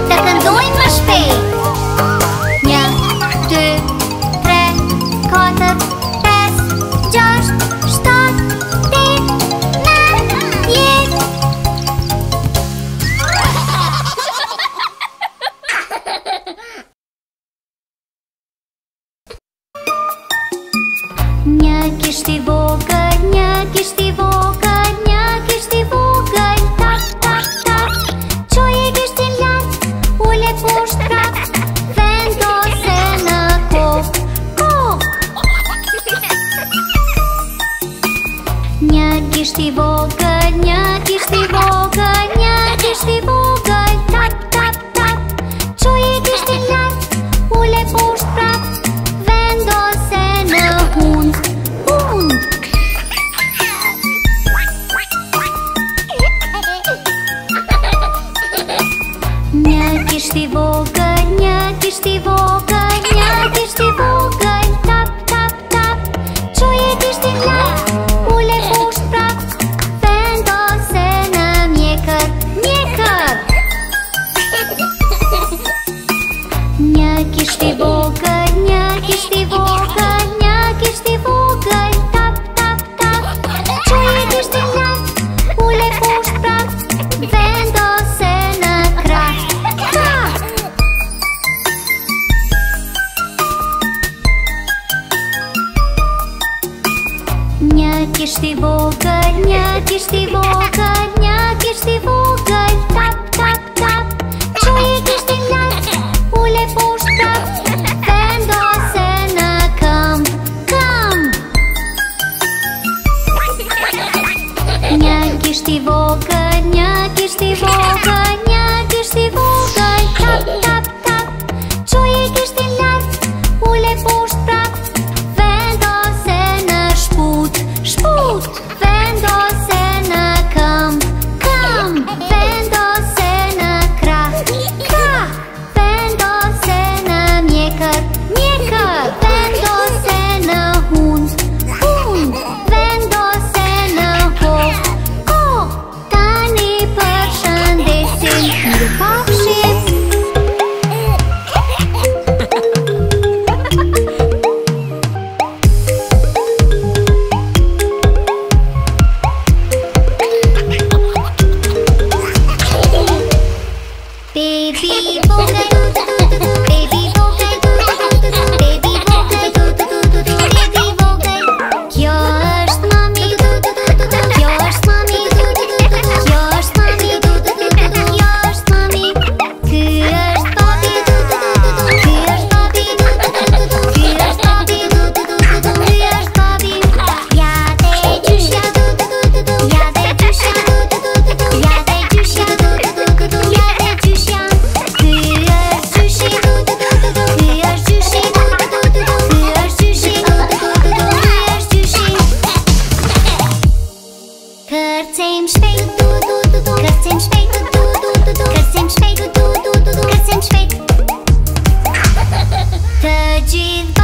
Të këndojnë më shpej 1, 2, 3, 4, 5, 6, 7, 8, 9, 10 Një kishti vogër, një kishti vogër si vos. Një kishti vokë, një kishti vokëllë, tap, tap, tap Qoj e kishti një ule pushtë, tap Pendo se në këm, këm Një kishti vokë, një kishti vokëllë Crescemos feito tudo, tudo, crescemos feito tudo, tudo, crescemos feito tudo, tudo, crescemos feito. Perdido.